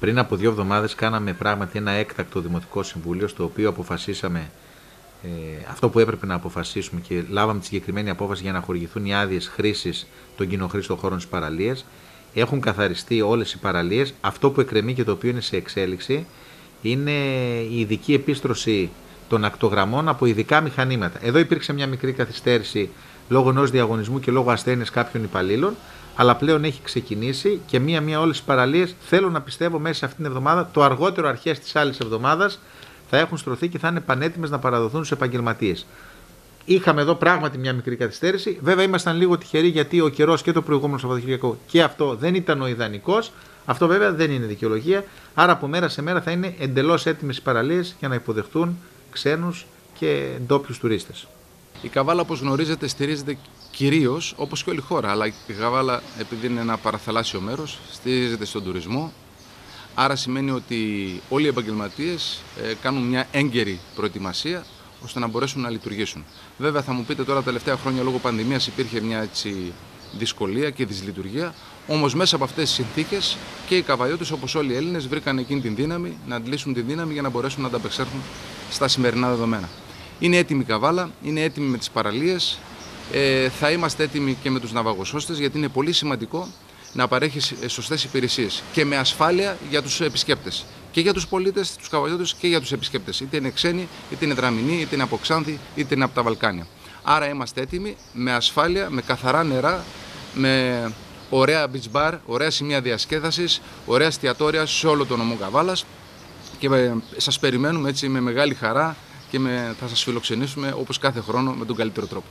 Πριν από δύο εβδομάδες κάναμε πράγματι ένα έκτακτο δημοτικό συμβούλιο, στο οποίο αποφασίσαμε ε, αυτό που έπρεπε να αποφασίσουμε και λάβαμε τη συγκεκριμένη απόφαση για να χορηγηθούν οι άδειες χρήσης των κοινοχρήστων χώρων τη παραλία. Έχουν καθαριστεί όλες οι παραλίες. Αυτό που εκκρεμεί και το οποίο είναι σε εξέλιξη είναι η ειδική επίστρωση των ακτογραμμών από ειδικά μηχανήματα. Εδώ υπήρξε μια μικρή καθυστέρηση λόγω ενός διαγωνισμού και λόγω ασθένειας κάποιων υπαλλήλων, αλλά πλέον έχει ξεκινήσει και μία-μία όλες τις παραλίες θέλω να πιστεύω μέσα σε αυτήν την εβδομάδα, το αργότερο αρχές της άλλης εβδομάδας, θα έχουν στρωθεί και θα είναι πανέτοιμες να παραδοθούν στους επαγγελματίες. Είχαμε εδώ πράγματι μια μικρή καθυστέρηση. Βέβαια, ήμασταν λίγο τυχεροί γιατί ο καιρός και το προηγούμενο Σαββατοκύριακο και αυτό δεν ήταν ο ιδανικός. Αυτό βέβαια δεν είναι δικαιολογία. Άρα από μέρα σε μέρα θα είναι εντελώς έτοιμες οι παραλίες για να υποδεχτούν ξένους και ντόπιους τουρίστες. Η Καβάλα, όπως γνωρίζετε, στηρίζεται κυρίως όπως και όλη η χώρα. Αλλά η Καβάλα, επειδή είναι ένα παραθαλάσσιο μέρος, στηρίζεται στον τουρισμό. Άρα σημαίνει ότι όλοι οι επαγγελματίες ε, κάνουν μια έγκαιρη προετοιμασία ώστε να μπορέσουν να λειτουργήσουν. Βέβαια, θα μου πείτε τώρα τα τελευταία χρόνια λόγω πανδημίας υπήρχε μια έτσι, δυσκολία και δυσλειτουργία. Όμως μέσα από αυτές τις συνθήκες και οι καβαλιώτες, όπως όλοι οι Έλληνες, βρήκαν εκείνη την δύναμη να αντλήσουν τη δύναμη για να μπορέσουν να ανταπεξέλθουν στα σημερινά δεδομένα. Είναι έτοιμη η καβάλα, είναι έτοιμη με τις παραλίες. Ε, θα είμαστε έτοιμοι και με τους ναυαγοσώστες, γιατί είναι πολύ σημαντικό να παρέχει σωστές υπηρεσίες και με ασφάλεια για τους επισκέπτες. Και για τους πολίτες, τους καβαλιώτες και για τους επισκέπτες. Είτε είναι ξένοι, είτε είναι δραμηνοί, είτε είναι από Ξάνθη, είτε είναι από τα Βαλκάνια. Άρα είμαστε έτοιμοι με ασφάλεια, με καθαρά νερά, με ωραία beach bar, ωραία σημεία διασκέδασης, ωραία εστιατόρια σε όλο το νομό Καβάλας και σας περιμένουμε έτσι με μεγάλη χαρά και με, θα σας φιλοξενήσουμε όπως κάθε χρόνο με τον καλύτερο τρόπο.